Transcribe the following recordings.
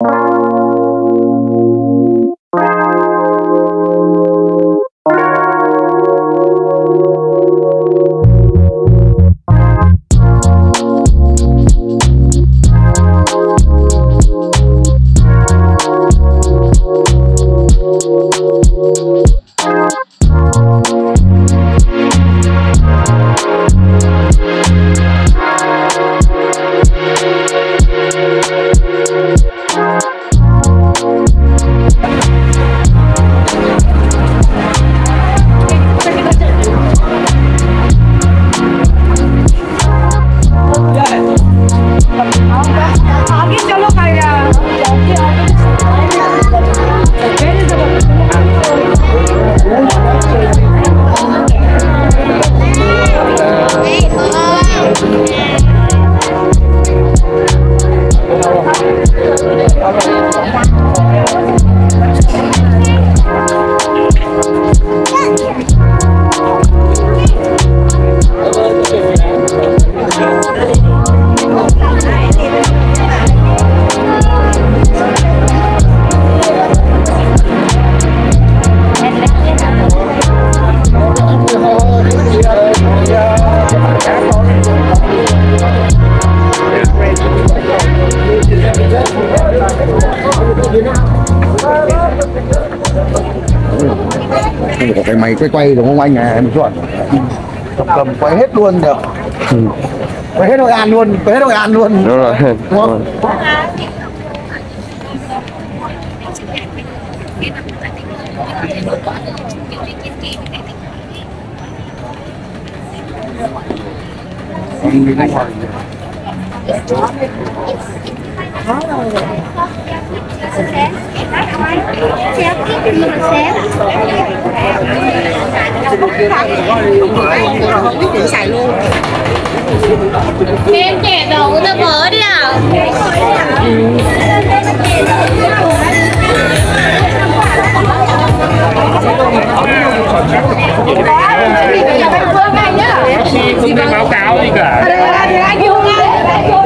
you. Máy quay quay đúng không anh? À em chuẩn. Cầm cầm quay hết luôn được. Quay hết hội an luôn quay hết hội an luôn. Đúng rồi. Đúng không Em trẻ đầu ta mở đi à không báo cáo gì cả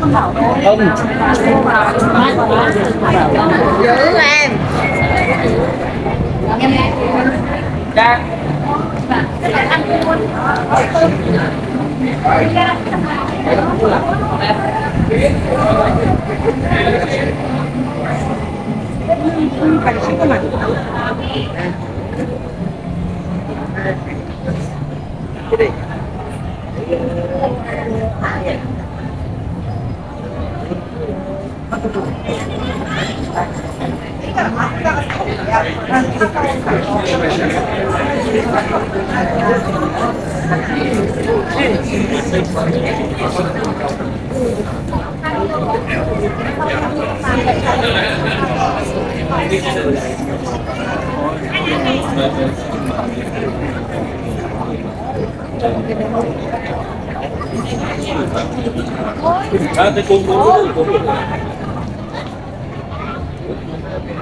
Không. Giữ em. Đang. Cái? 啊，对，公公公公公。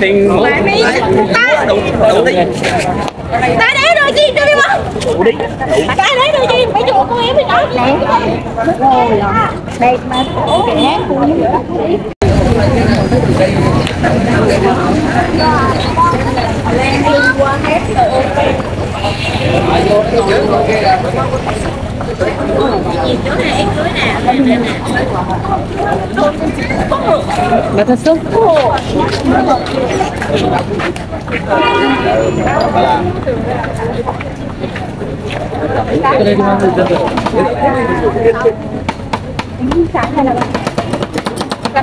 tình mua đi Ta Ta để rồi chi cho đi mà Ta đấy rồi chi Phải chụp con em nói đó Đẹp mà Trẻ không tuổi nhìn chỗ bà thật xúc cái đây đi mang được được sáng hay là ba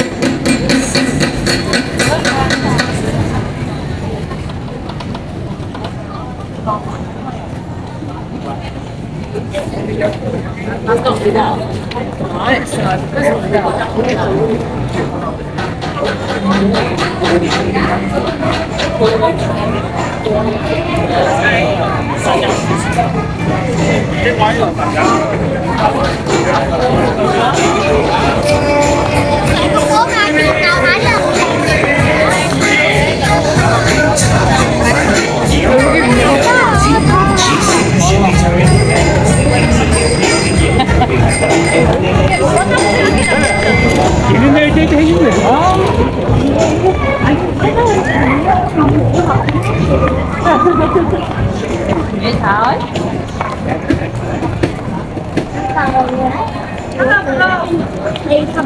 it out. Alright, so I put this one Thank you. đi thôi đi thăm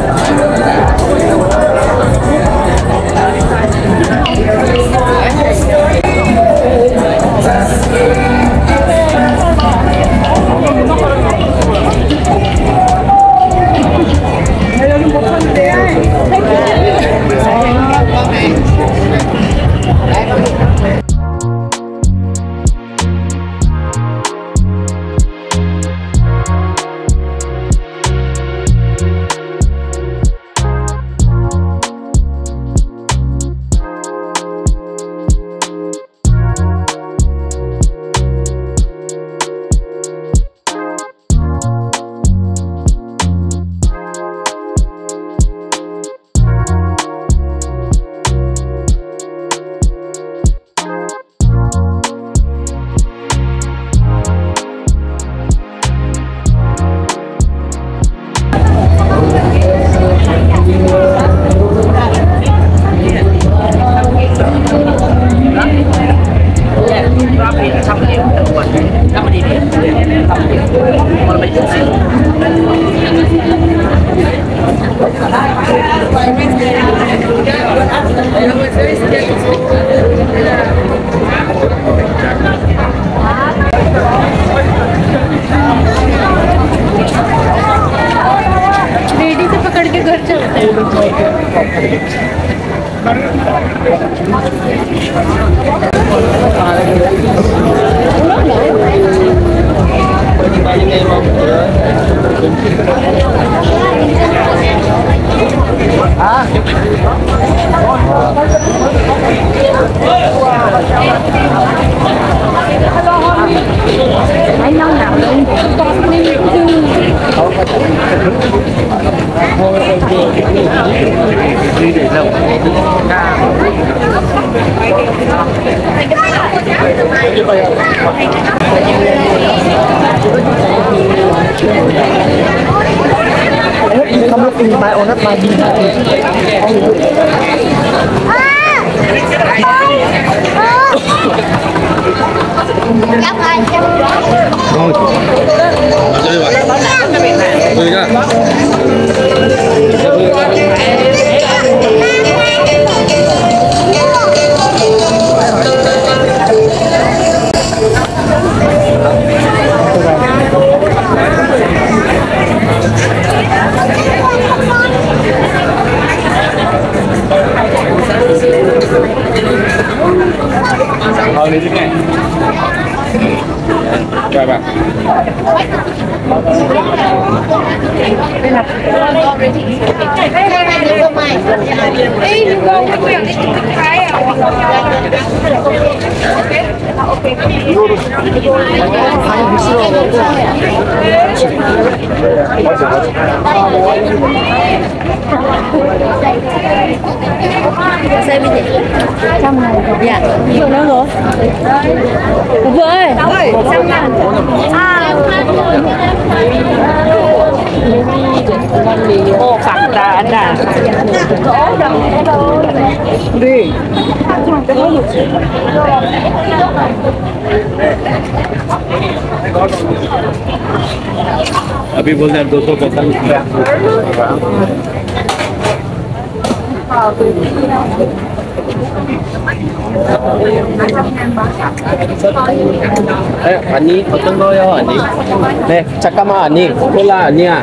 sambil terbuat sama di dia sambil memperbaiki lady से पकड़ के घर चलते हैं à anh nông nào lên cho đi biết tìm bài ổn in my own, Chắc my business rồi. chơi vậy chơi nhá rồi. Vừa ơi. Xong nha. À. Ô, phẳng ra anh à. đi अभी बोल रहे हैं दो सौ पैंतालीस 에, 아니 어떤 거요 아니? 네 잠깐만 아니 콜라 아니야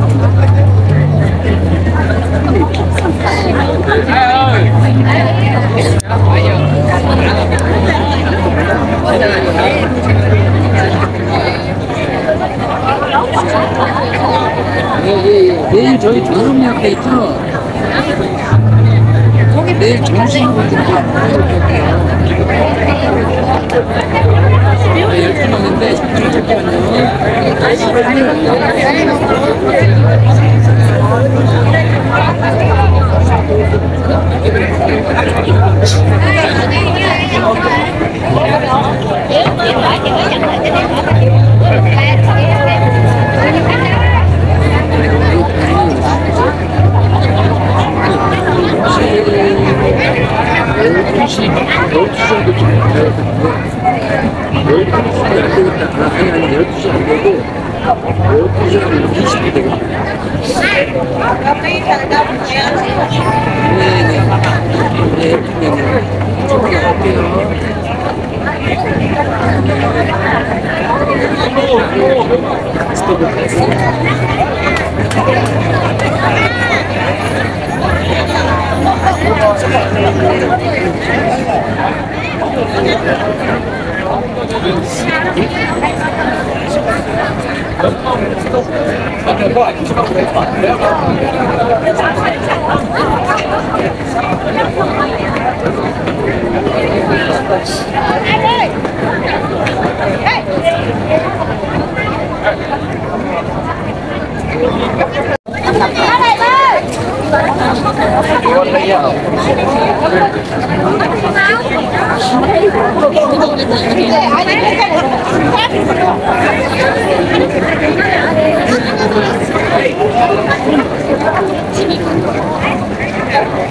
내일 저희 졸업약 돼 있죠? 내일 점심으로 명인데 잠깐만요. 你们俩肯定一定要，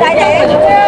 ra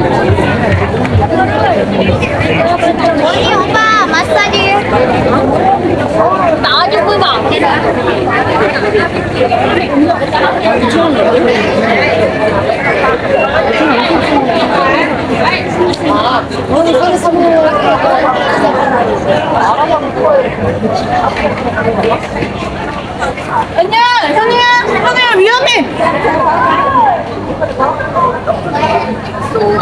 안녕! 선님! 선님! 위험님. 소원!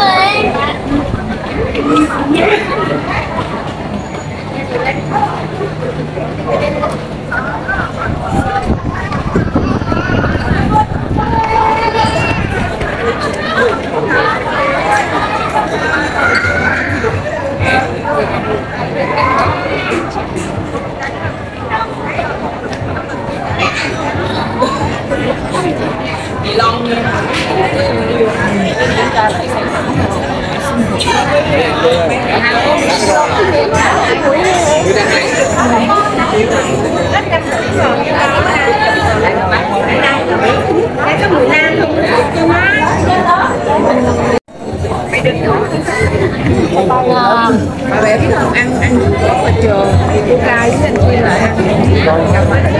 cho các bạn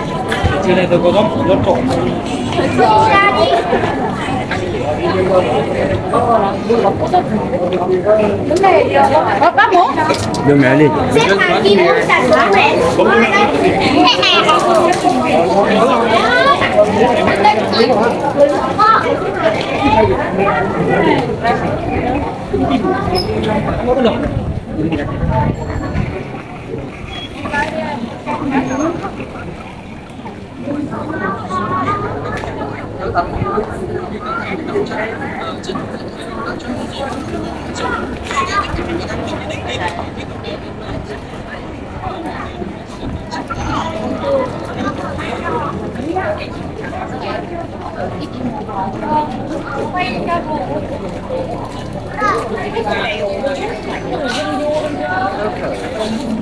trên này tôi có góc góc trộn. Bác bác muốn Đưa mẹ đi. xếp hàng kim muốn sạch của mẹ 감사합니다.